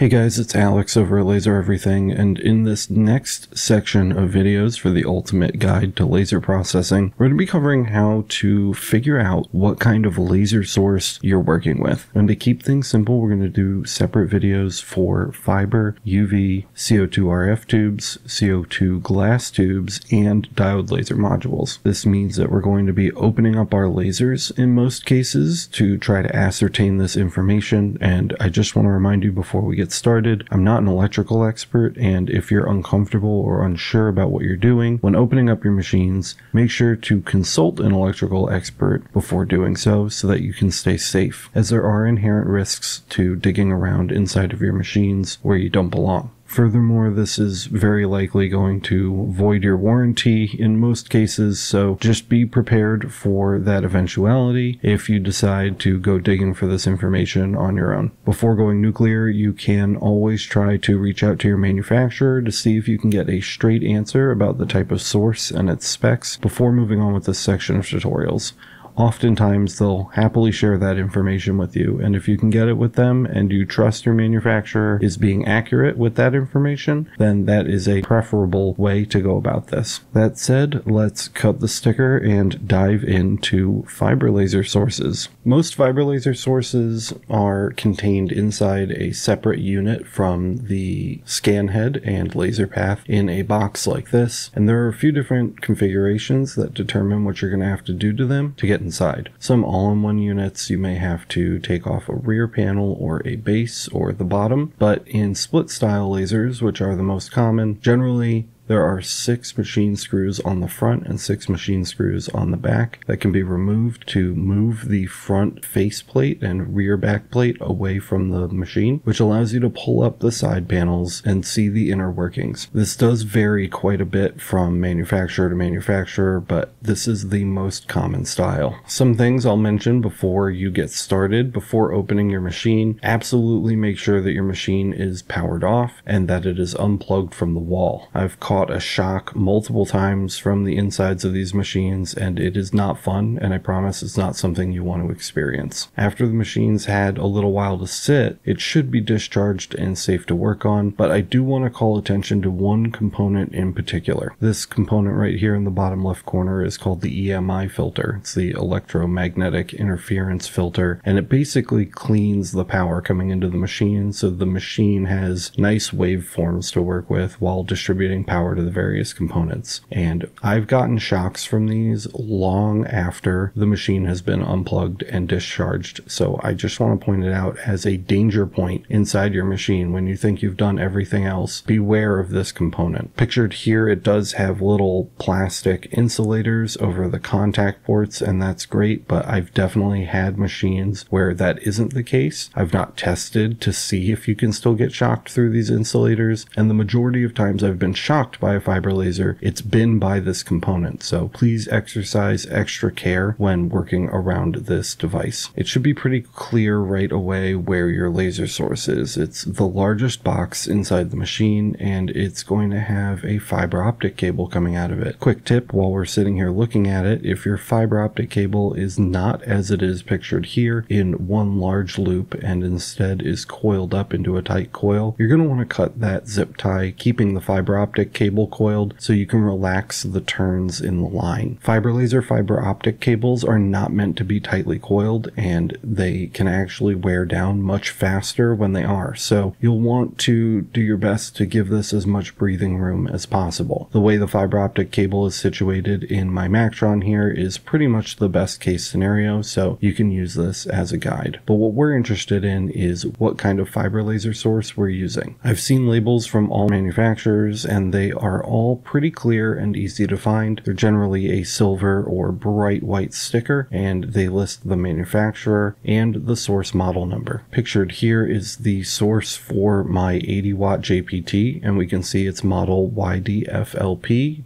Hey guys, it's Alex over at Laser Everything, and in this next section of videos for the ultimate guide to laser processing, we're going to be covering how to figure out what kind of laser source you're working with. And to keep things simple, we're going to do separate videos for fiber, UV, CO2 RF tubes, CO2 glass tubes, and diode laser modules. This means that we're going to be opening up our lasers in most cases to try to ascertain this information, and I just want to remind you before we get get started. I'm not an electrical expert, and if you're uncomfortable or unsure about what you're doing when opening up your machines, make sure to consult an electrical expert before doing so so that you can stay safe, as there are inherent risks to digging around inside of your machines where you don't belong. Furthermore, this is very likely going to void your warranty in most cases, so just be prepared for that eventuality if you decide to go digging for this information on your own. Before going nuclear, you can always try to reach out to your manufacturer to see if you can get a straight answer about the type of source and its specs before moving on with this section of tutorials oftentimes they'll happily share that information with you. And if you can get it with them and you trust your manufacturer is being accurate with that information, then that is a preferable way to go about this. That said, let's cut the sticker and dive into fiber laser sources. Most fiber laser sources are contained inside a separate unit from the scan head and laser path in a box like this. And there are a few different configurations that determine what you're going to have to do to them to get inside. Some all-in-one units you may have to take off a rear panel or a base or the bottom, but in split style lasers, which are the most common, generally there are six machine screws on the front and six machine screws on the back that can be removed to move the front faceplate and rear back plate away from the machine, which allows you to pull up the side panels and see the inner workings. This does vary quite a bit from manufacturer to manufacturer, but this is the most common style. Some things I'll mention before you get started, before opening your machine, absolutely make sure that your machine is powered off and that it is unplugged from the wall. I've caught caught a shock multiple times from the insides of these machines, and it is not fun, and I promise it's not something you want to experience. After the machines had a little while to sit, it should be discharged and safe to work on, but I do want to call attention to one component in particular. This component right here in the bottom left corner is called the EMI filter. It's the electromagnetic interference filter, and it basically cleans the power coming into the machine so the machine has nice waveforms to work with while distributing power power to the various components. And I've gotten shocks from these long after the machine has been unplugged and discharged. So I just want to point it out as a danger point inside your machine when you think you've done everything else. Beware of this component. Pictured here, it does have little plastic insulators over the contact ports, and that's great, but I've definitely had machines where that isn't the case. I've not tested to see if you can still get shocked through these insulators, and the majority of times I've been shocked by a fiber laser, it's been by this component. So please exercise extra care when working around this device. It should be pretty clear right away where your laser source is. It's the largest box inside the machine and it's going to have a fiber optic cable coming out of it. Quick tip while we're sitting here looking at it, if your fiber optic cable is not as it is pictured here in one large loop and instead is coiled up into a tight coil, you're going to want to cut that zip tie, keeping the fiber optic cable coiled so you can relax the turns in the line. Fiber laser fiber optic cables are not meant to be tightly coiled and they can actually wear down much faster when they are. So you'll want to do your best to give this as much breathing room as possible. The way the fiber optic cable is situated in my Mactron here is pretty much the best case scenario, so you can use this as a guide. But what we're interested in is what kind of fiber laser source we're using. I've seen labels from all manufacturers and they are all pretty clear and easy to find. They're generally a silver or bright white sticker, and they list the manufacturer and the source model number. Pictured here is the source for my 80 watt JPT, and we can see it's model YDFLP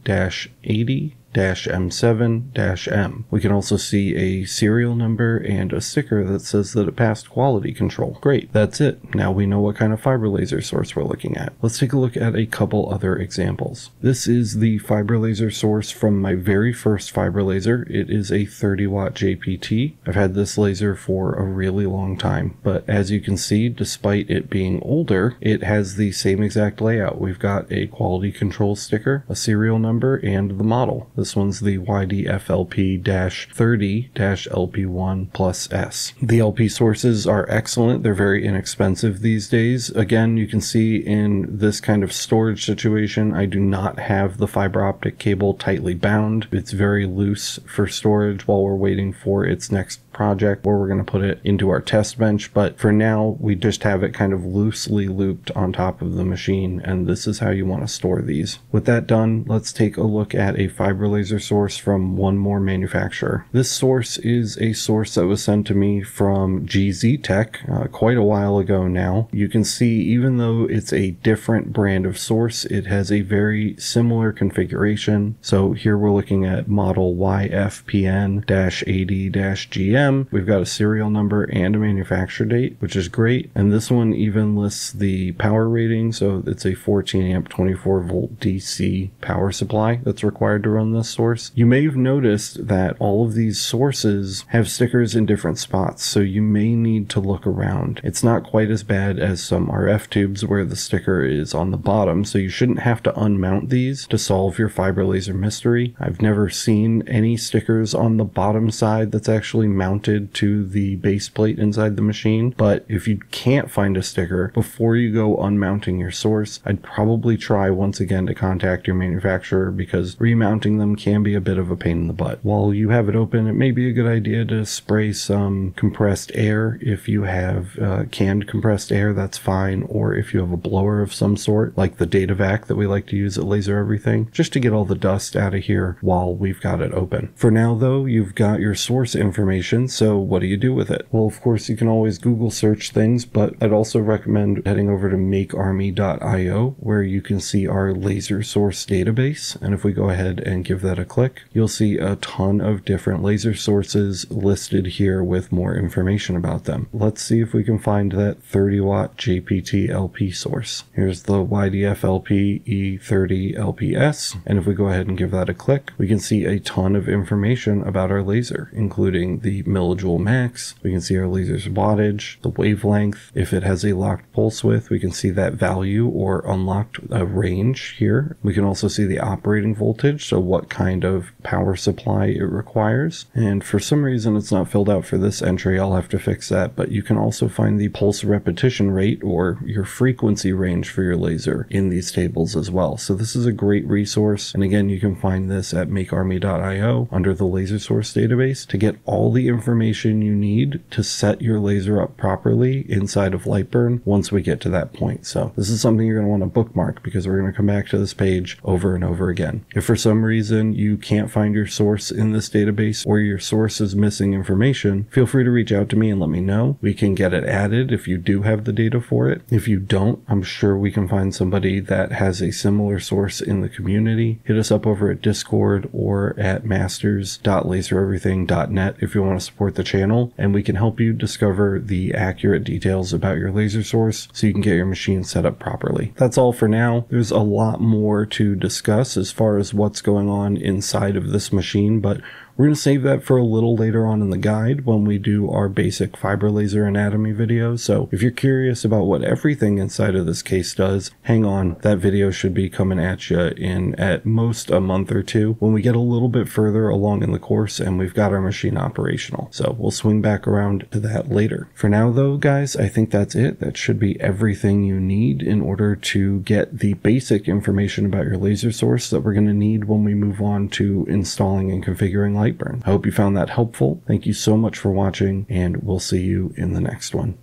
80 M7-M. We can also see a serial number and a sticker that says that it passed quality control. Great, that's it. Now we know what kind of fiber laser source we're looking at. Let's take a look at a couple other examples. This is the fiber laser source from my very first fiber laser. It is a 30 watt JPT. I've had this laser for a really long time, but as you can see, despite it being older, it has the same exact layout. We've got a quality control sticker, a serial number, and the model. This one's the YDFLP-30-LP1 plus S. The LP sources are excellent. They're very inexpensive these days. Again, you can see in this kind of storage situation, I do not have the fiber optic cable tightly bound. It's very loose for storage while we're waiting for its next project where we're going to put it into our test bench. But for now, we just have it kind of loosely looped on top of the machine. And this is how you want to store these. With that done, let's take a look at a fiber laser source from one more manufacturer. This source is a source that was sent to me from GZ Tech uh, quite a while ago now. You can see even though it's a different brand of source, it has a very similar configuration. So here we're looking at model YFPN-80-GM We've got a serial number and a manufacture date, which is great. And this one even lists the power rating. So it's a 14 amp, 24 volt DC power supply that's required to run this source. You may have noticed that all of these sources have stickers in different spots. So you may need to look around. It's not quite as bad as some RF tubes where the sticker is on the bottom. So you shouldn't have to unmount these to solve your fiber laser mystery. I've never seen any stickers on the bottom side that's actually mounted mounted to the base plate inside the machine. But if you can't find a sticker before you go unmounting your source, I'd probably try once again to contact your manufacturer because remounting them can be a bit of a pain in the butt. While you have it open, it may be a good idea to spray some compressed air. If you have uh, canned compressed air, that's fine. Or if you have a blower of some sort, like the Datavac that we like to use at Laser Everything, just to get all the dust out of here while we've got it open. For now, though, you've got your source information so what do you do with it? Well, of course, you can always Google search things, but I'd also recommend heading over to makearmy.io where you can see our laser source database. And if we go ahead and give that a click, you'll see a ton of different laser sources listed here with more information about them. Let's see if we can find that 30 watt JPT LP source. Here's the YDF LP E30 LPS. And if we go ahead and give that a click, we can see a ton of information about our laser, including the millijoule max. We can see our laser's wattage, the wavelength. If it has a locked pulse width, we can see that value or unlocked uh, range here. We can also see the operating voltage, so what kind of power supply it requires. And for some reason, it's not filled out for this entry. I'll have to fix that. But you can also find the pulse repetition rate or your frequency range for your laser in these tables as well. So this is a great resource. And again, you can find this at makearmy.io under the laser source database to get all the information information you need to set your laser up properly inside of Lightburn once we get to that point. So this is something you're going to want to bookmark because we're going to come back to this page over and over again. If for some reason you can't find your source in this database or your source is missing information, feel free to reach out to me and let me know. We can get it added if you do have the data for it. If you don't, I'm sure we can find somebody that has a similar source in the community. Hit us up over at Discord or at masters.lasereverything.net if you want to support the channel, and we can help you discover the accurate details about your laser source so you can get your machine set up properly. That's all for now. There's a lot more to discuss as far as what's going on inside of this machine, but we're going to save that for a little later on in the guide when we do our basic fiber laser anatomy video. So if you're curious about what everything inside of this case does, hang on. That video should be coming at you in at most a month or two when we get a little bit further along in the course and we've got our machine operational. So we'll swing back around to that later. For now though, guys, I think that's it. That should be everything you need in order to get the basic information about your laser source that we're going to need when we move on to installing and configuring I hope you found that helpful. Thank you so much for watching, and we'll see you in the next one.